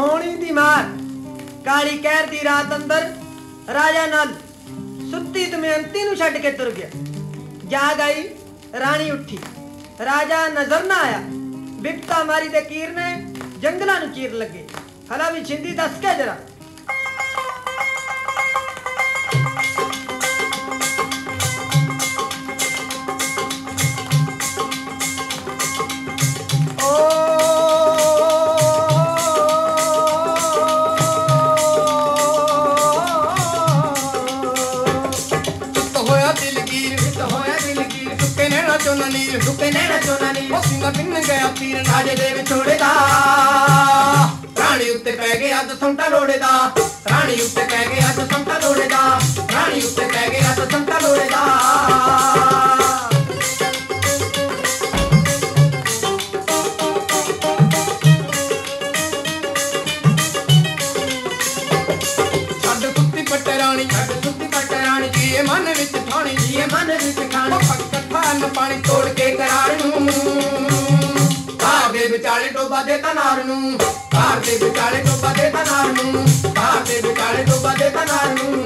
ਹੋਣੀ ਦੀ ਮਾਰ। ਕਾਲੀ ਕਹਿਰ ਦੀ ਰਾਤ ਅੰਦਰ ਰਾਜਾ ਨਲ ਸੁੱਤੀ ਦਮਯੰਤੀ ਨੂੰ ਛੱਡ ਕੇ ਤੁਰ ਗਿਆ। ਜਾਗ ਆਈ, ਰਾਣੀ ਉੱਠੀ। ਰਾਜਾ ਨਜ਼ਰ ਨਾ ਆਇਆ। ਬਿਪਤਾ ਮਾਰੀ ਦੇ ਕੀਰ ਨੇ ਜੰਗਲਾਂ ਨੂੰ ਚੀਰ ਲੱਗੇ। ਹਲਾ ਵੀ ਛਿੰਦੀ ਦੱਸ ਕੇ ਜਰਾ। चोननी रुके नैना चोननी ओ सिंगा पिन गया पीर राजे देव छोड़ेदा रानी उत्ते पै गया तो संता लोड़ेदा रानी उत्ते पै गया तो संता लोड़ेदा रानी उत्ते पै गया तो संता लोड़ेदा मन विच ठाणी जी मन विच ठाणी ਪੱਟ ਰਾਣੀ ਛੱਡ ਸੁੱਤੀ ਪੱਟ ਰਾਣੀ ਜੀਏ ਮਨ ਵਿੱਚ ਠਾਣੀ ਜੀਏ ਮਨ ਵਿੱਚ ਠਾਣੀ ਇਕੱਠਾ ਨ ਪਾਣੀ ਤੋੜ ਕੇ ਕਰਾਰ ਨੂੰ ਘਰ ਦੇ ਵਿਚਾਲੇ ਟੋਬਾ ਦੇ ਤਨਾਰ ਨੂੰ ਘਰ ਦੇ ਵਿਚਾਲੇ ਟੋਬਾ ਦੇ ਤਨਾਰ ਨੂੰ ਘਰ ਦੇ ਵਿਚਾਲੇ ਟੋਬਾ ਦੇ ਤਨਾਰ ਨੂੰ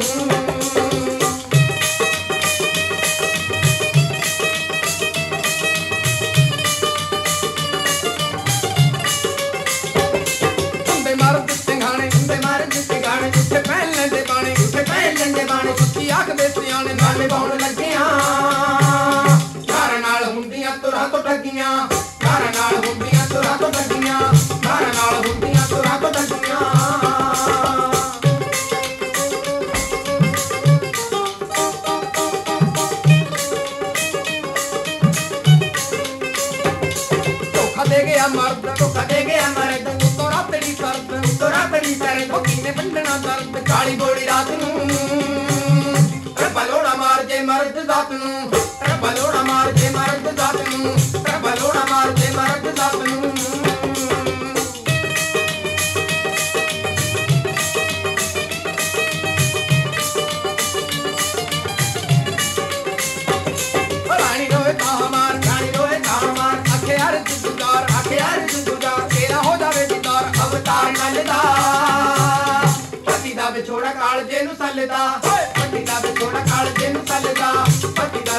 ਹੁੰਦੇ ਤੁਰਾਂ ਤੋਂ ਠੱਗੀਆਂ ਘਰ ਨਾਲ ਹੁੰਦੀਆਂ ਤੁਰਾਂ ਤੋਂ ਠੱਗੀਆਂ ਘਰ ਨਾਲ ਹੁੰਦੀਆਂ ਤੁਰਾਂ ਤੋਂ ਠੱਗੀਆਂ ਧੋਖਾ ਦੇ ਗਿਆ ਮਰਦ ਧੋਖਾ ਦੇ ਗਿਆ ਮਰਦ ਉਤੋਂ ਰਾਤੜੀ ਸਰਦ ਉਤੋਂ ਰਾਤੜੀ ਸਰਦ ਉਹ ਕਿਨੇ ਬੰਦਣਾ ਦਰਦ ਕਾਲੀ ਗੋਲੀ ਰਾਤ ਨੂੰ ਰੱਬਾ ਲੋੜਾ ਮਾਰ ਜੇ ਮਰਦ ਜ਼ਾਤ ਨੂੰ ਰੱਬਾ ਲੋੜਾ ਮਾਰ ਜੇ ਮਰਦ ਜ਼ਾਤ ਨੂੰ ਵਿਛੋੜਾ ਕਾਲਜੇ ਨੂੰ ਸੱਲਦਾ। ਪਤੀ ਦਾ ਵਿਛੋੜਾ ਕਾਲਜੇ ਨੂੰ ਸੱਲਦਾ। ਪਤੀ ਦਾ